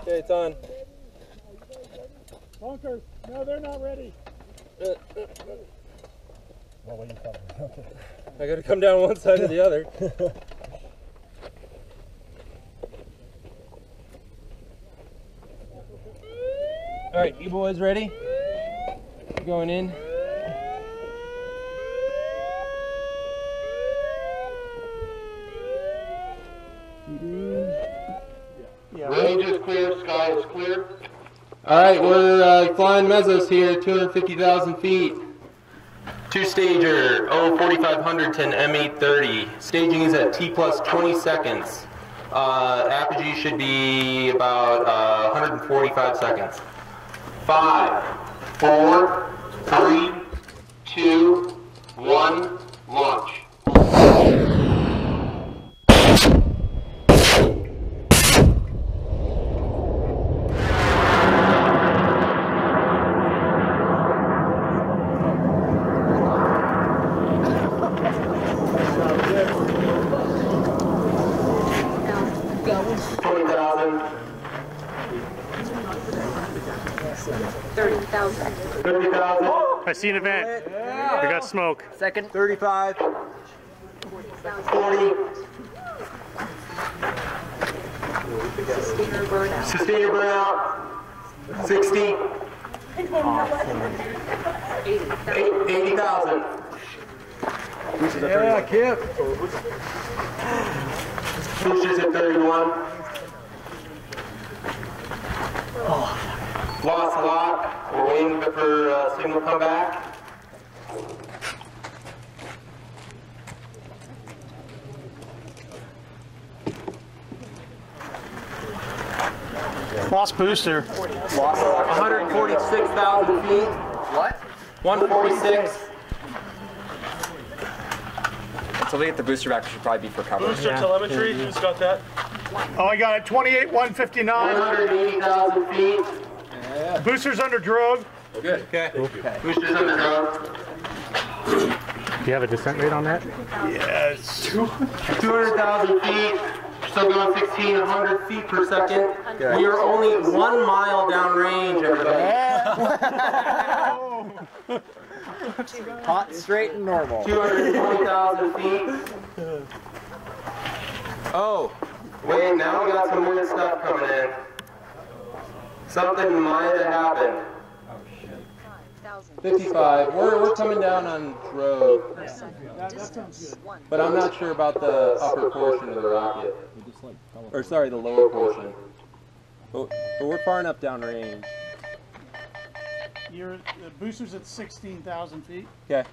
Okay, it's on. Bonkers. No, they're not ready. Uh, uh. What you talking about? I gotta come down one side or the other. All right, you boys ready? Going in. Range is clear, sky is clear. All right, we're uh, flying Mesos here, 250,000 feet. Two stager, oh 4500 to an M830. Staging is at T plus 20 seconds. Uh, apogee should be about uh, 145 seconds. Five, four, three, two, one, launch. Twenty thousand, Thirty thousand. thirty thousand, I see an event. We got smoke. Second. 35. forty, Sustainer burnout. sustainer burnout, sixty, Eighty thousand. eight- eighty thousand. Yeah, Kip. Boosters at thirty-one. Lost lock, we're waiting for uh, signal to come back. Lost booster. 146,000 feet. What? 146. Until they get the booster back, we should probably be for cover. Booster telemetry. Who's got that? Oh, I got it. 28 159. 180,000 feet, Boosters under drogue. Okay. boosters under drogue. Do you have a descent rate on that? Yes. 200,000 feet, still going 1,600 feet per second. We are only one mile downrange, everybody. Hot, straight, and normal. 220,000 feet. Oh, Wait, now we got some weird stuff coming in. Something might have happened. Thousand. 55. We're, we're coming down on drogue, but I'm not sure about the upper portion of the rocket. Or sorry, the lower portion. But, but we're far enough downrange. Your the booster's at 16,000 feet. Okay.